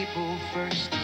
people first.